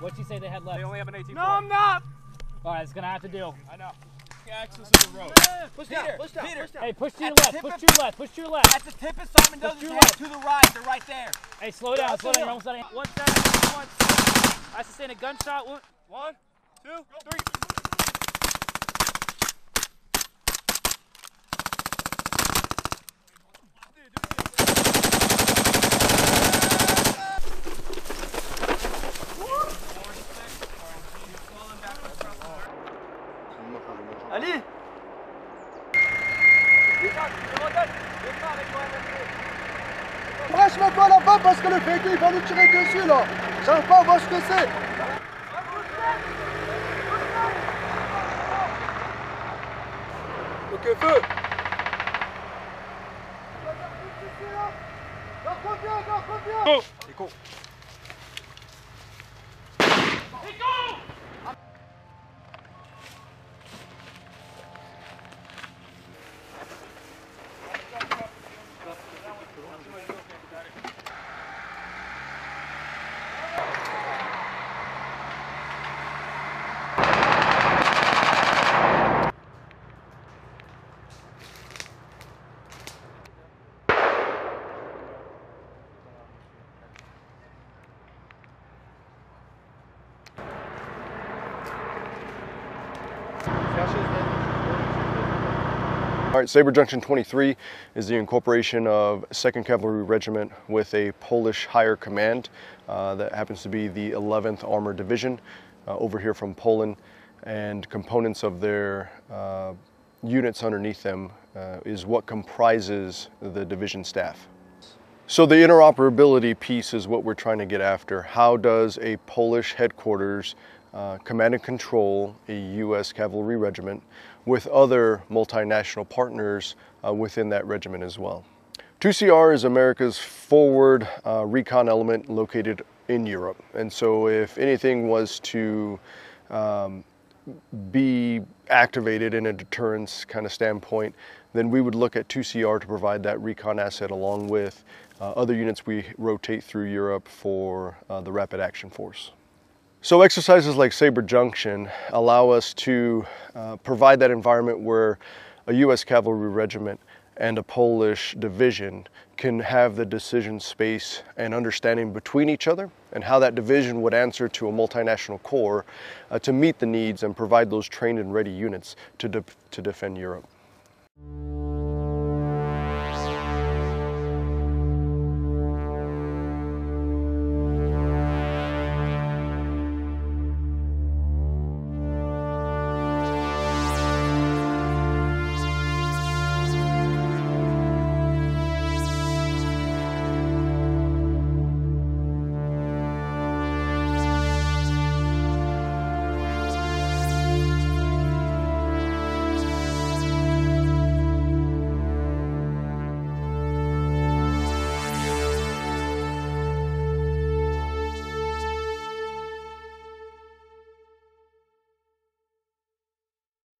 What'd she say they had left? They only have an 18 No, I'm not. All right, it's gonna have to do. I know. Access to the road. Push Peter, down, push down, Peter. push down. Hey, push to your At the left. Push to your left. Push to your left. At the tip of Simon Push Doesn't your head left. to the right. They're right there. Hey, slow down. Slow down. You're almost out of One seven, one six. I sustain a gunshot. wound. One, two, three. Ali Franchement pas là-bas parce que le véhicule il va nous tirer dessus là. J'arrive pas à voir ce que c'est. Ok, feu All right, Saber Junction 23 is the incorporation of 2nd Cavalry Regiment with a Polish higher command uh, that happens to be the 11th Armored Division uh, over here from Poland, and components of their uh, units underneath them uh, is what comprises the division staff. So the interoperability piece is what we're trying to get after. How does a Polish headquarters uh, command and control a U.S. cavalry regiment with other multinational partners uh, within that regiment as well? 2CR is America's forward uh, recon element located in Europe. And so if anything was to um, be activated in a deterrence kind of standpoint, then we would look at 2CR to provide that recon asset along with uh, other units we rotate through Europe for uh, the Rapid Action Force. So exercises like Saber Junction allow us to uh, provide that environment where a U.S. cavalry regiment and a Polish division can have the decision space and understanding between each other and how that division would answer to a multinational corps uh, to meet the needs and provide those trained and ready units to, de- to defend Europe.